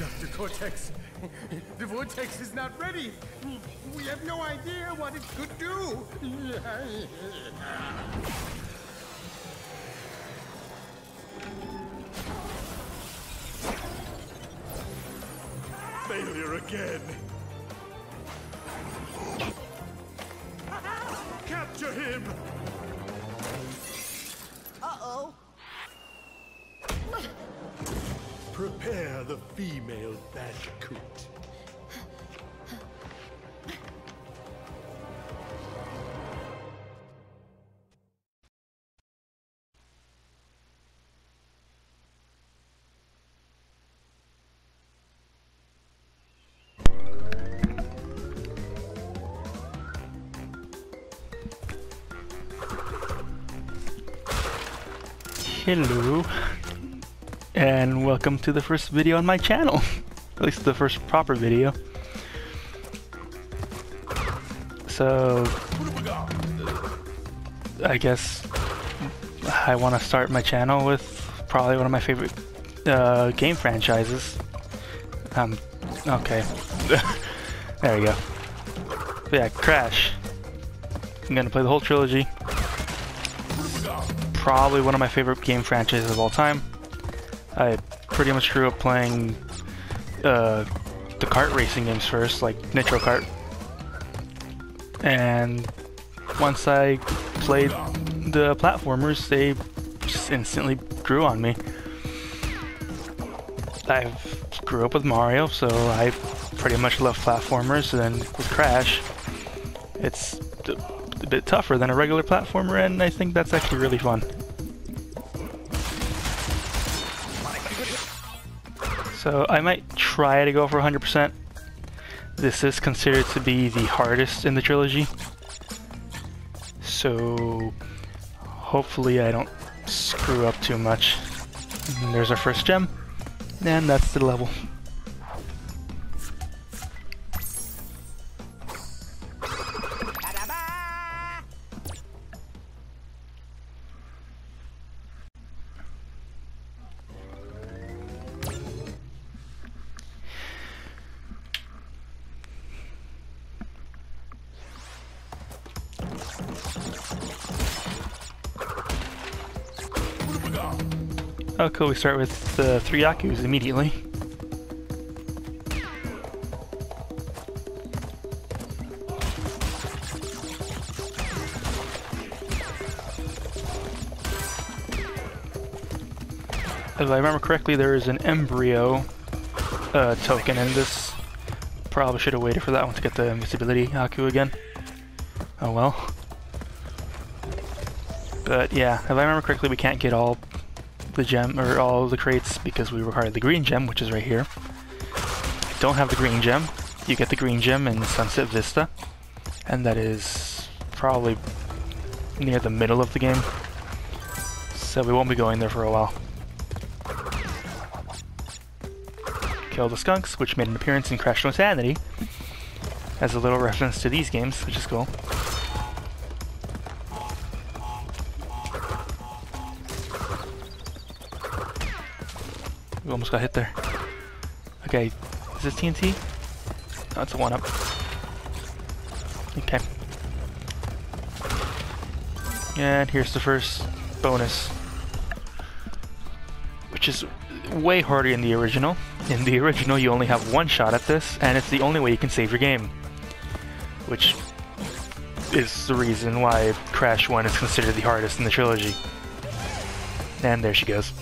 Dr. Cortex, the vortex is not ready. We have no idea what it could do. Failure again. Prepare the female Bandicoot. Hello, and welcome to the first video on my channel. At least the first proper video. So, I guess I want to start my channel with probably one of my favorite uh, game franchises. Um, okay. there we go. But yeah, Crash. I'm gonna play the whole trilogy probably one of my favorite game franchises of all time. I pretty much grew up playing uh, the kart racing games first, like Nitro Kart. And once I played the platformers, they just instantly grew on me. I grew up with Mario, so I pretty much love platformers, and with Crash, it's a bit tougher than a regular platformer, and I think that's actually really fun. So I might try to go for 100%. This is considered to be the hardest in the trilogy. So hopefully I don't screw up too much. And there's our first gem, and that's the level. Oh cool, we start with the three Yakus immediately. If I remember correctly, there is an N. Brio uh, token in this. Probably should have waited for that one to get the invisibility Aku again. Oh well. But yeah, if I remember correctly, we can't get all the gem or all the crates because we require the green gem, which is right here. I don't have the green gem. You get the green gem in Sunset Vista, and that is probably near the middle of the game. So we won't be going there for a while. Kill the skunks, which made an appearance in Crash Insanity, as a little reference to these games, which is cool. We almost got hit there. Okay, is this TNT? No, it's a one-up. Okay. And here's the first bonus. Which is way harder in the original. In the original, you only have one shot at this, and it's the only way you can save your game. Which is the reason why Crash 1 is considered the hardest in the trilogy. And there she goes.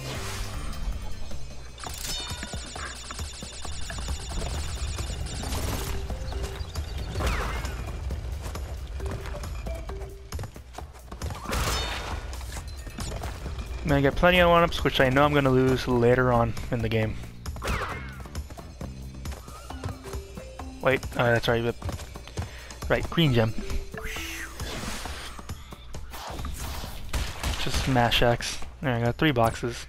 I got plenty of one-ups, which I know I'm going to lose later on in the game. Wait, uh, that's right, but... Right, green gem. Just smash X. There, I got three boxes.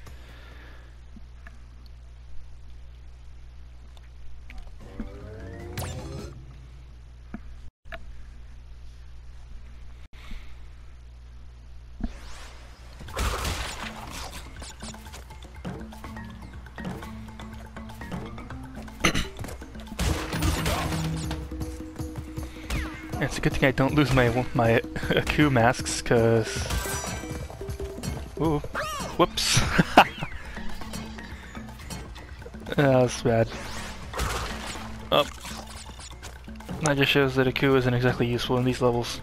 I don't lose my my Aku masks, cause ooh, whoops, that was bad. Oh, that just shows that Aku isn't exactly useful in these levels.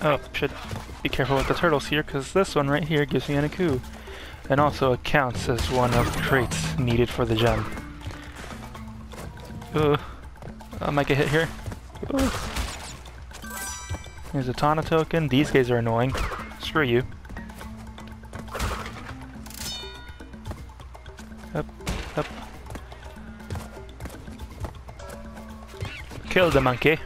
Oh, should be careful with the turtles here, because this one right here gives me an Aku. And also it counts as one of the crates needed for the gem. Uh, I might get hit here. Uh. There's a Tawna token. These guys are annoying. Screw you. Up, up. Kill the monkey.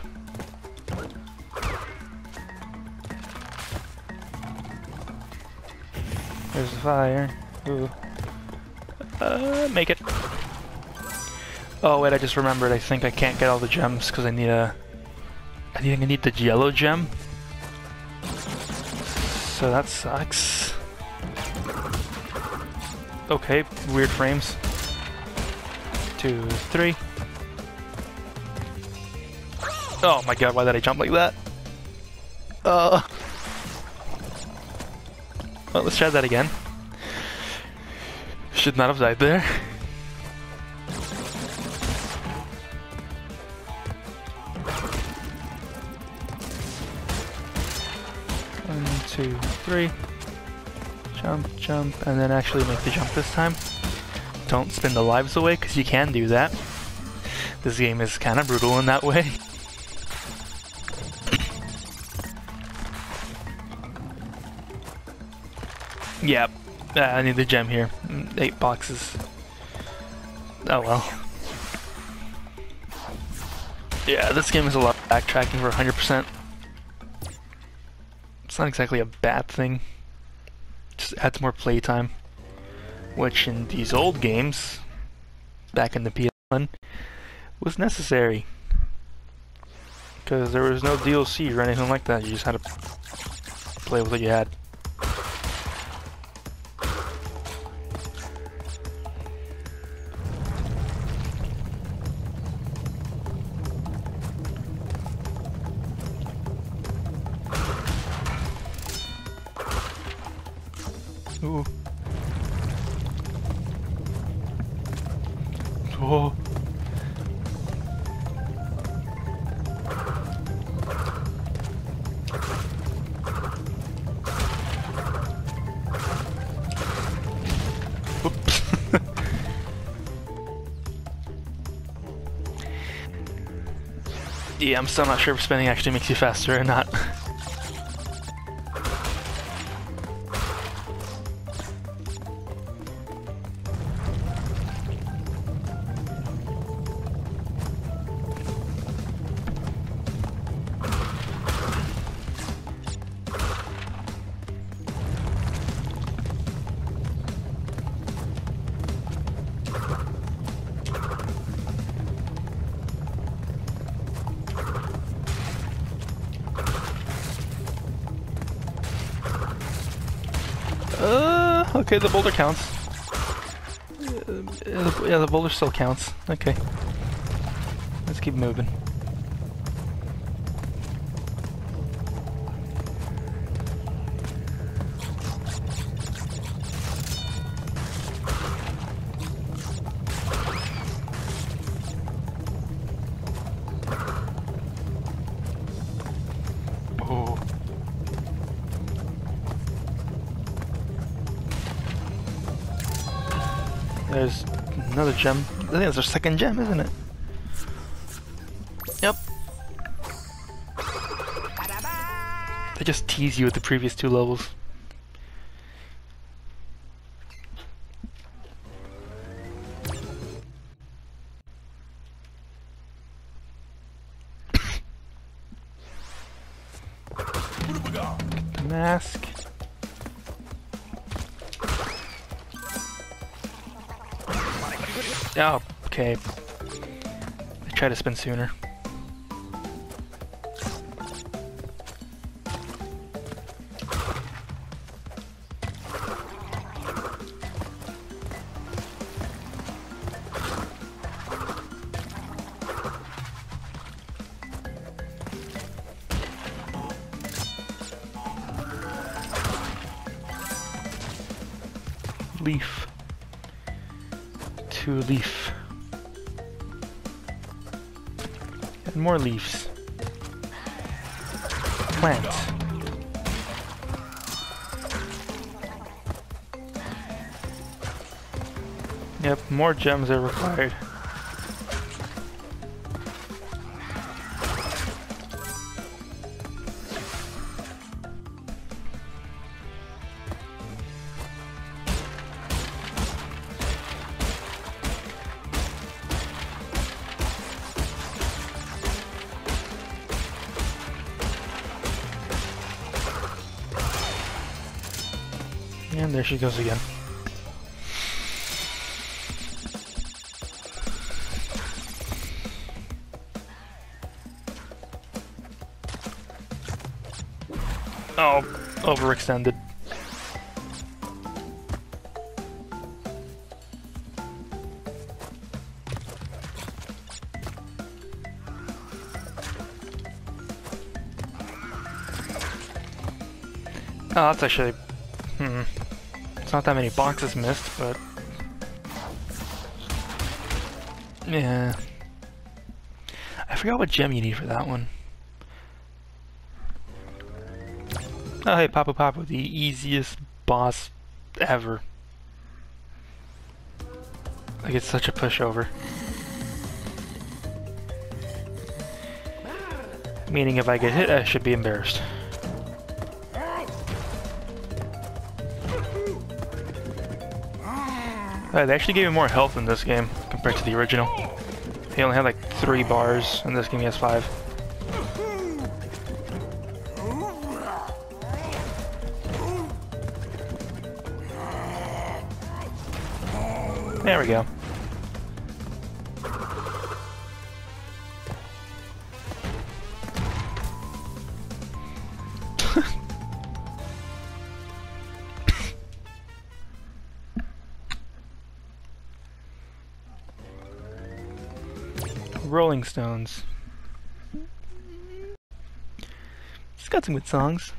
Fire. Ooh. Uh, make it. Oh wait, I just remembered. I think I can't get all the gems because I need a. I think I need the yellow gem. So that sucks. Okay, weird frames. Two, three. Oh my god, why did I jump like that? Uh. Well, let's try that again. Should not have died there. One, two, three. Jump, jump, and then actually make the jump this time. Don't spin the lives away, because you can do that. This game is kind of brutal in that way. Yep. I need the gem here. Mm, Eight boxes. Oh well. Yeah, this game is a lot of backtracking for 100%. It's not exactly a bad thing. Just adds more playtime. Which in these old games, back in the PS1, was necessary. Because there was no DLC or anything like that, you just had to play with what you had. I'm still not sure if spinning actually makes you faster or not. Okay, the boulder counts. Yeah, the boulder still counts. Okay. Let's keep moving. Gem. I think that's our second gem, isn't it? Yep. They just tease you with the previous two levels. Spin sooner. Yep, more gems are required. And there she goes again. Overextended. Oh, that's actually... Hmm. It's not that many boxes missed, but... Yeah. I forgot what gem you need for that one. Oh hey, Papu Papu, the easiest boss ever. Like it's such a pushover. Meaning if I get hit, I should be embarrassed. Uh, they actually gave me more health in this game compared to the original. He only had like three bars, and this game he has five. There we go. Rolling Stones. It's got some good songs.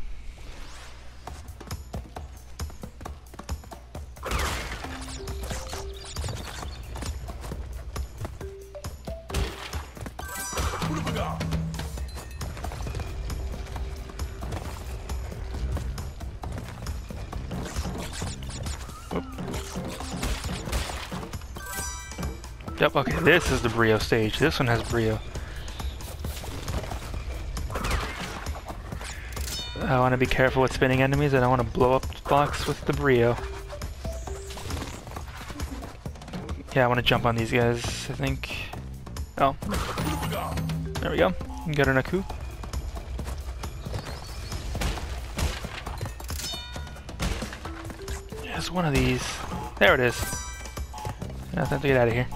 This is the Brio stage. This one has Brio. I want to be careful with spinning enemies. And I don't want to blow up the box with the Brio. Yeah, I want to jump on these guys, I think. Oh. There we go. Got an Aku. There's one of these. There it is. Now time to get out of here.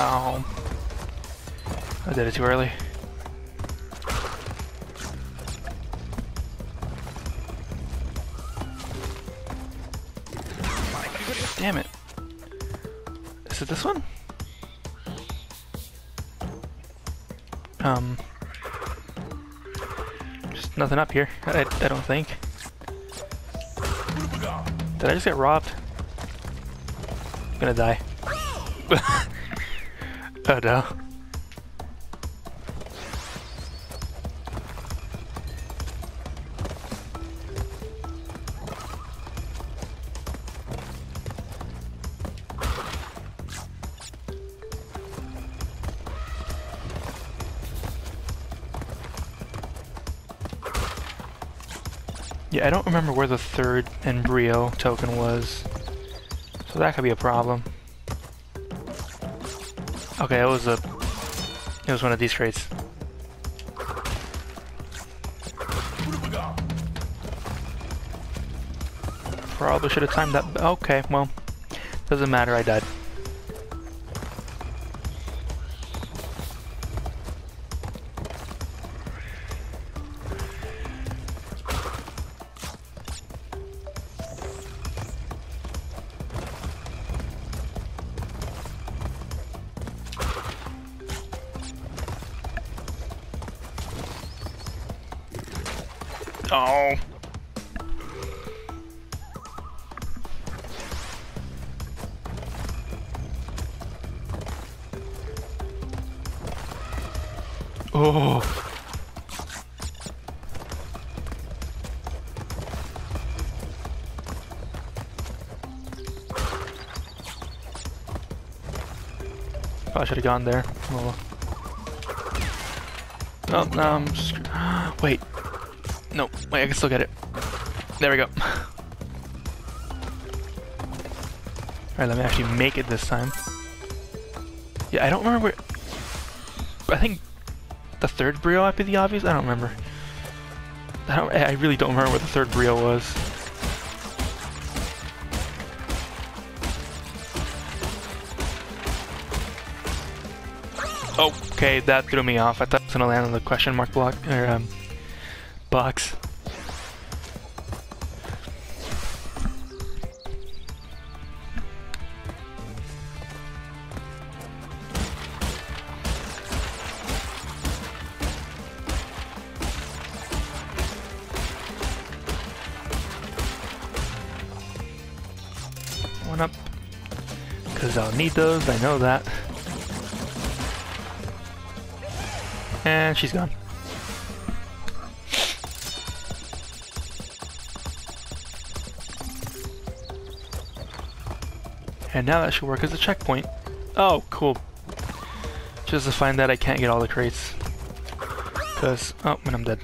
Oh. I did it too early. Damn it. Is it this one? Um. Just nothing up here. I, I don't think. Did I just get robbed? I'm gonna die. no. Yeah, I don't remember where the third N. Brio token was. So that could be a problem. Okay, it was a... It was one of these crates. Probably should have timed that... Okay, well... Doesn't matter, I died. I should have gone there. Oh. Oh, no, I'm screwed. Wait. No, wait, I can still get it. There we go. Alright, let me actually make it this time. Yeah, I don't remember where... I think the third brio might be the obvious? I don't remember. I don't. I really don't remember what the third brio was. Okay, that threw me off. I thought it was gonna land on the question mark block or um, box. One up. Because I'll need those, I know that. And she's gone. And now that should work as a checkpoint. Oh, cool. Just to find that I can't get all the crates. Because, oh, and I'm dead.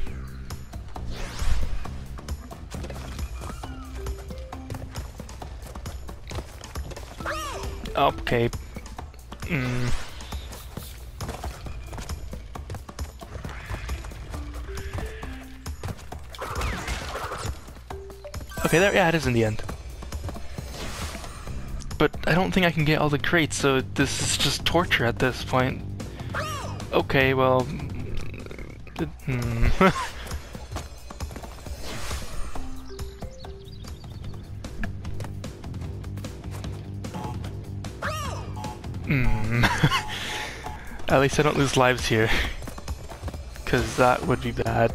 Okay. Mm. Okay, there, yeah, it is in the end. But I don't think I can get all the crates, so this is just torture at this point. Okay, well... Hmm. Hmm. At least I don't lose lives here. Because that would be bad.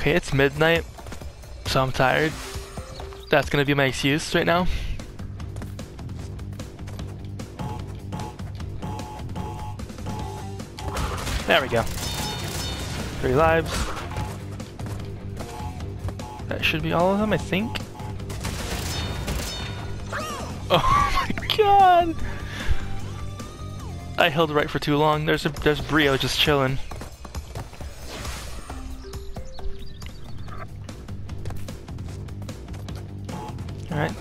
Okay, it's midnight, so I'm tired. That's gonna be my excuse right now. There we go. Three lives. That should be all of them, I think. Oh my god! I held right for too long. There's a there's Brio just chilling.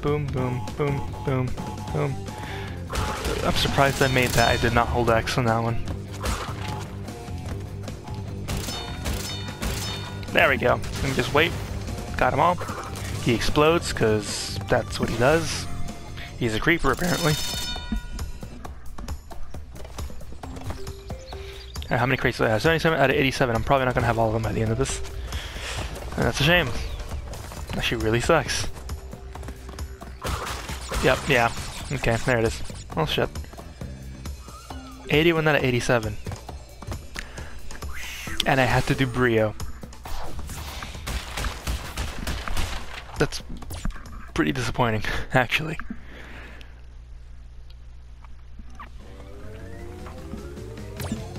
Boom, boom, boom, boom, boom. I'm surprised I made that. I did not hold X on that one. There we go. And just wait. Got him all. He explodes, because that's what he does. He's a creeper, apparently. Right, how many crates do I have? 77 out of 87. I'm probably not going to have all of them by the end of this. And that's a shame. That she really sucks. Yep, yeah. Okay, there it is. Oh shit. 81 out of 87. And I had to do Brio. That's pretty disappointing, actually.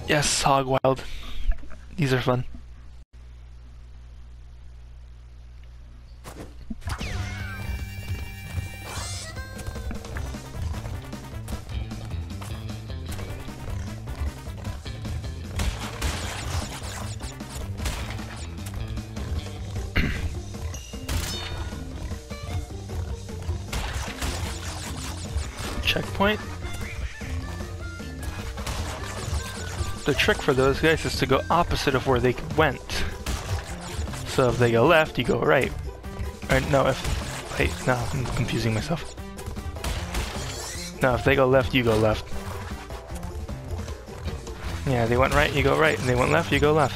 Yes, Hog Wild. These are fun. Checkpoint. The trick for those guys is to go opposite of where they went. So if they go left, you go right. Or no, if... Wait, no, I'm confusing myself. No, if they go left, you go left. Yeah, they went right, you go right. And they went left, you go left.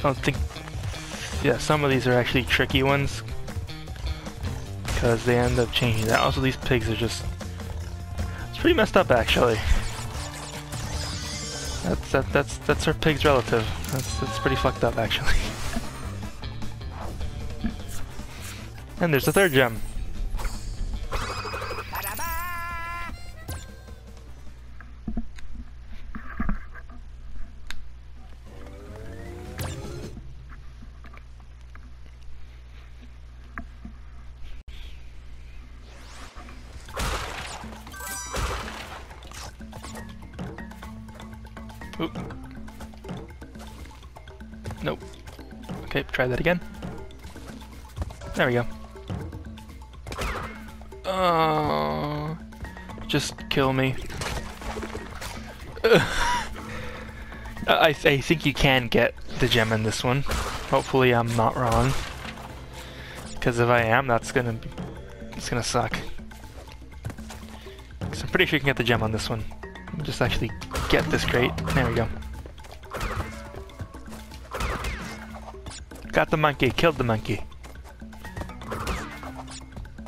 I don't think... Yeah, some of these are actually tricky ones. Because they end up changing that. Also, these pigs are just... It's pretty messed up, actually. That's that, that's that's our pig's relative. That's that's pretty fucked up, actually. and there's the third gem. Oop. Nope. Okay, try that again. There we go. Oh, just kill me. Uh, I, I think you can get the gem in this one. Hopefully I'm not wrong. Because if I am, that's gonna be, it's gonna suck. Cause I'm pretty sure you can get the gem on this one. Just actually get this crate. There we go. Got the monkey, killed the monkey.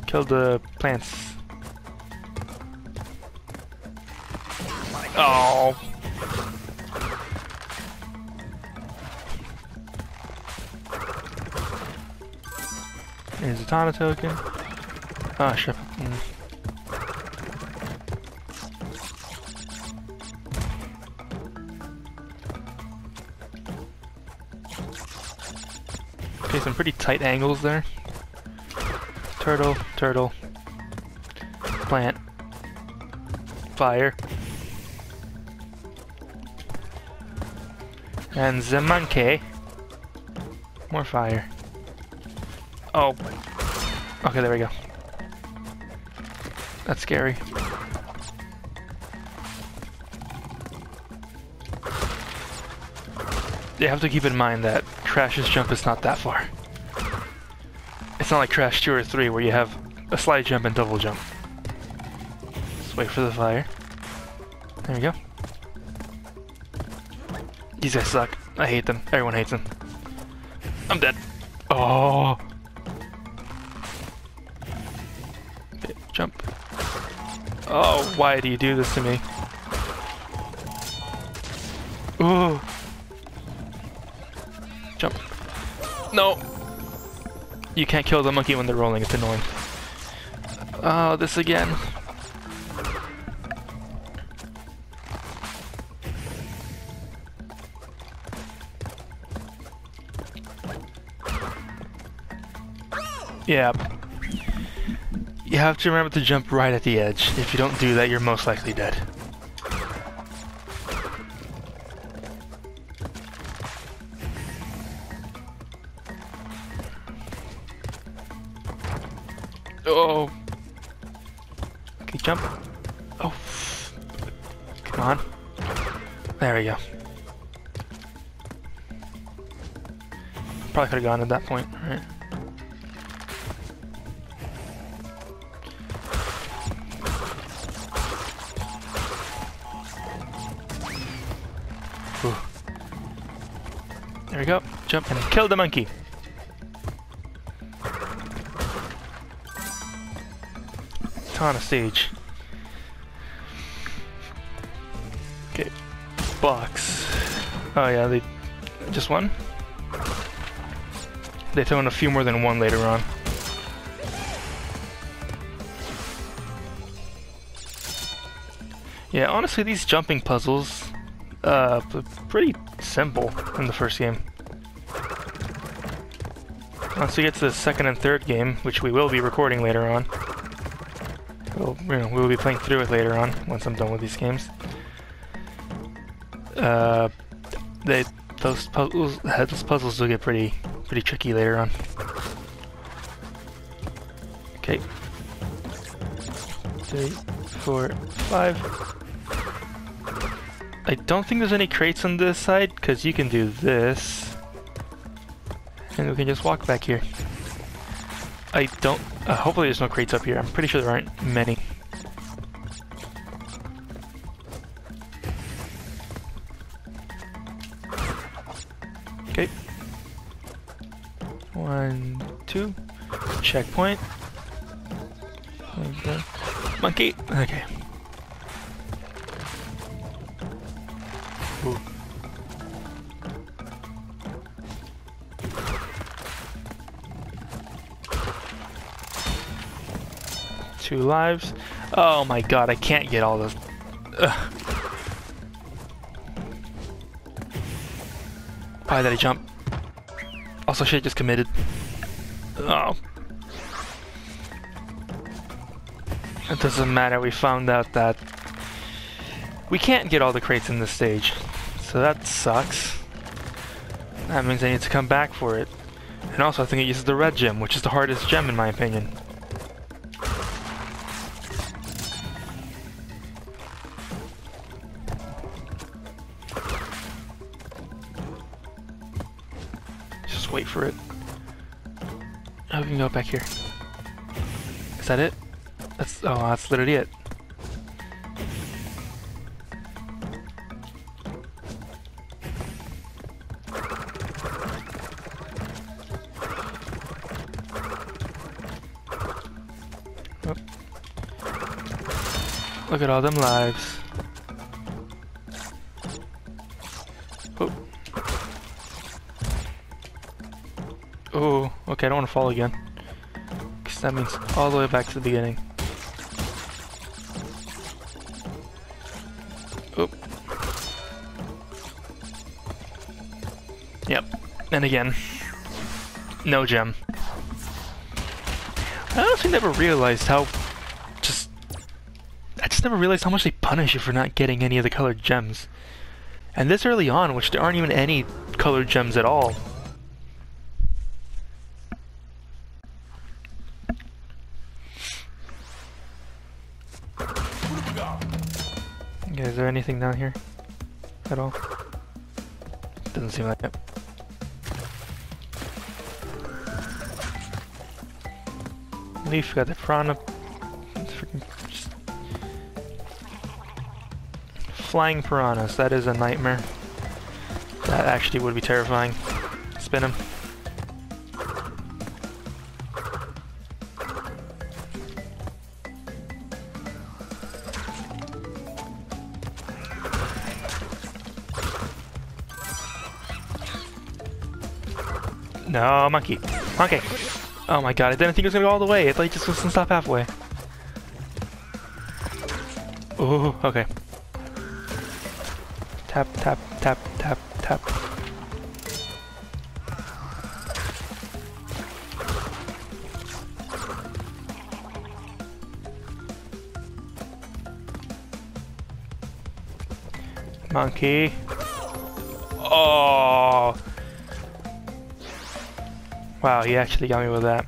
Killed the plants. Oh. Here's a Tawna token. Ah, oh, shit. Mm. Some pretty tight angles there. Turtle, turtle. Plant. Fire. And the monkey. More fire. Oh. Okay, there we go. That's scary. You have to keep in mind that Crash's jump is not that far. It's not like Crash 2 or 3 where you have a slide jump and double jump. Let's wait for the fire. There we go. These guys suck. I hate them. Everyone hates them. I'm dead. Oh. Jump. Oh, why do you do this to me? Ooh. Jump. No! You can't kill the monkey when they're rolling, it's annoying. Oh, this again. Yeah. You have to remember to jump right at the edge. If you don't do that, you're most likely dead. Probably could have gone at that point, right? There we go. Jump and kill the monkey. ton of stage. Okay, box. Oh yeah, they just one. They throw in a few more than one later on. Yeah, honestly, these jumping puzzles, uh, pretty simple in the first game. Once we get to the second and third game, which we will be recording later on, we'll, you know, we'll be playing through it later on once I'm done with these games. Uh, they those puzzles, those puzzles will get pretty pretty tricky later on. Okay. Three, four, five. I don't think there's any crates on this side, because you can do this. And we can just walk back here. I don't... Uh, hopefully there's no crates up here. I'm pretty sure there aren't many. Two. Checkpoint. Monkey. Okay. Ooh. Two lives. Oh my god, I can't get all those. Ugh. Why did I jump? Also, shit just committed. Oh. It doesn't matter, we found out that we can't get all the crates in this stage. So that sucks. That means I need to come back for it. And also I think it uses the red gem, which is the hardest gem in my opinion. Just wait for it. We can go back here. Is that it? That's oh, that's literally it. Look at all them lives. I don't want to fall again. Because that means all the way back to the beginning. Oh. Yep, and again. No gem. I honestly never realized how just... I just never realized how much they punish you for not getting any of the colored gems. And this early on, which there aren't even any colored gems at all. Okay, is there anything down here? At all? Doesn't seem like it. Leaf got the piranha flying piranhas. That is a nightmare. That actually would be terrifying. Spin him. No, monkey. Monkey. Oh my god, I didn't think it was gonna go all the way. I It like just doesn't stop halfway. Oh, okay. Tap, tap, tap, tap, tap. Monkey. Oh! Wow, he actually got me with that.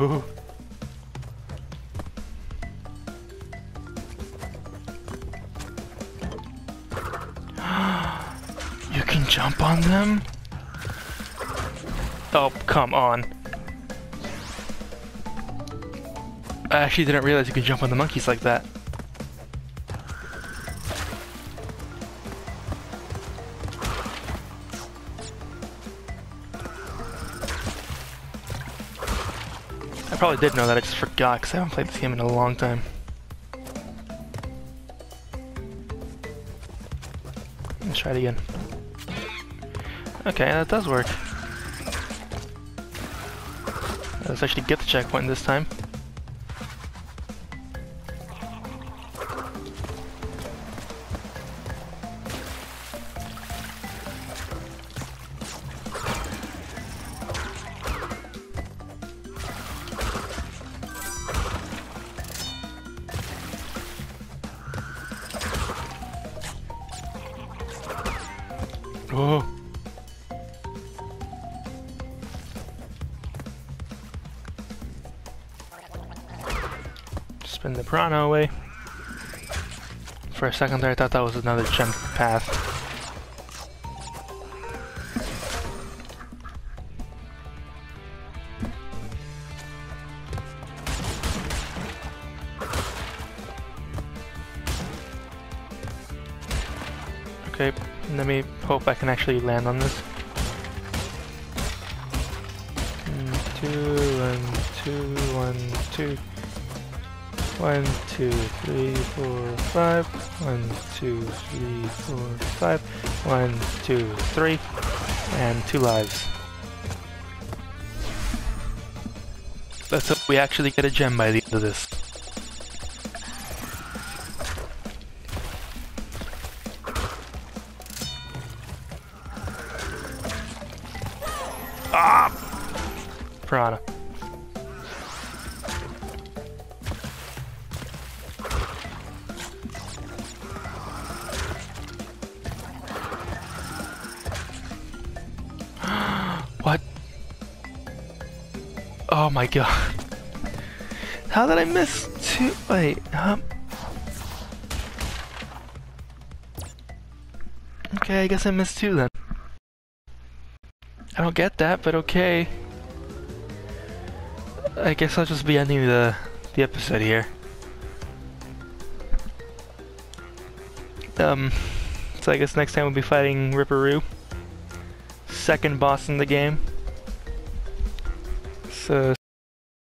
You can jump on them? Oh, come on. I actually didn't realize you could jump on the monkeys like that. Probably did know that, I just forgot because I haven't played this game in a long time. Let's try it again. Okay, that does work. Let's actually get the checkpoint this time. Piranha away. For a second there, I thought that was another gem path. Okay, let me hope I can actually land on this. Mm, Two, one, two, one, two. One, two, three, four, five. One, two, three, four, five. One, two, three. And two lives. Let's hope we actually get a gem by the end of this. Um. Okay, I guess I missed two then. I don't get that, but okay. I guess I'll just be ending the the episode here. Um, so I guess next time we'll be fighting Ripper Roo, second boss in the game. So